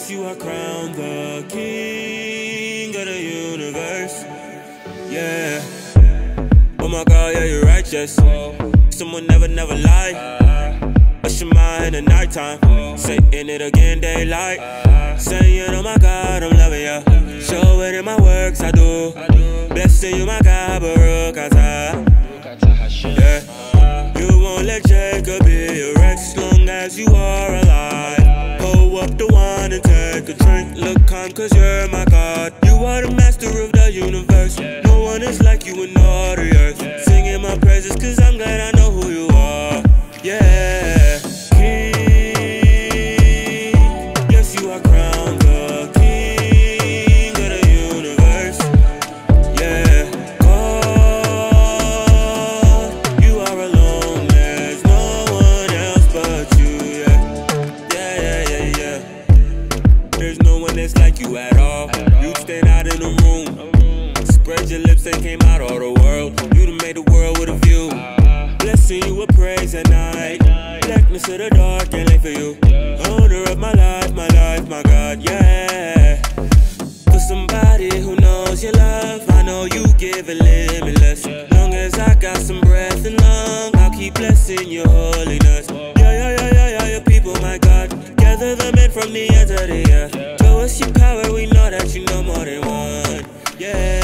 are crowned the king of the universe. Yeah. Oh my God, yeah, you're righteous. Someone never, never lie. Usher my in the nighttime. Saying it again, daylight. Saying, oh my God, I'm loving ya. Show it in my works, I do. Blessing you, my God, Baruch. Yeah. You won't let Jacob be your ex long as you are alive. Pull up the and take a drink. Look calm, cause you're my God. You are the master of the universe. At all. You stand out in the room. Spread your lips and came out all the world. You done made the world with a view. Blessing you with praise at night. Blackness of the dark and light for you. Owner of my life, my life, my God, yeah. For somebody who knows your love, I know you give it limitless. Long as I got some breath and lung, I'll keep blessing your holiness. Gather them in from the ends of the earth. Show us your power, we know that you know more than one. Yeah.